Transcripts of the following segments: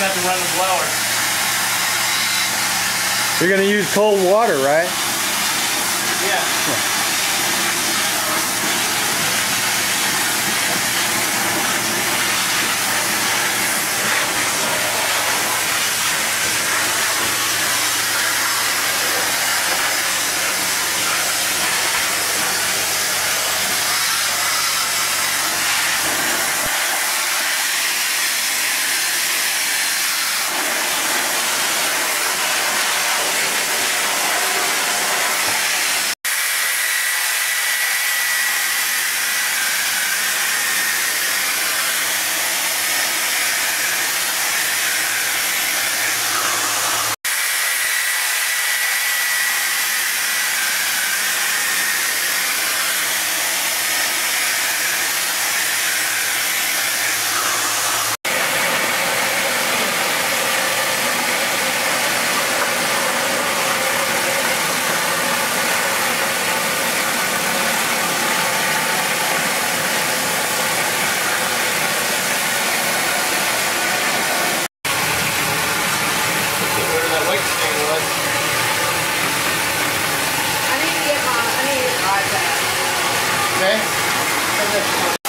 forgot to run the blower. You're gonna use cold water, right? Yeah. Where Okay.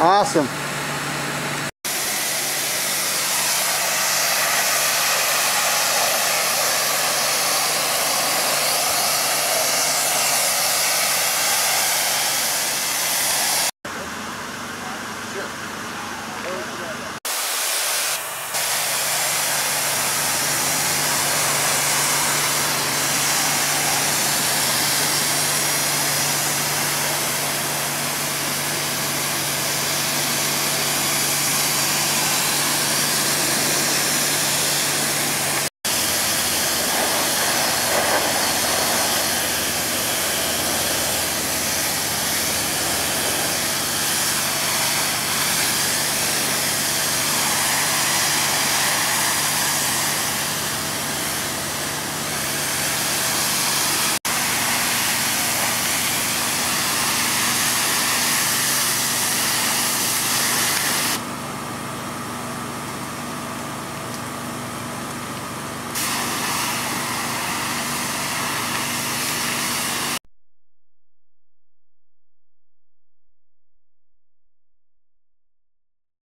Awesome.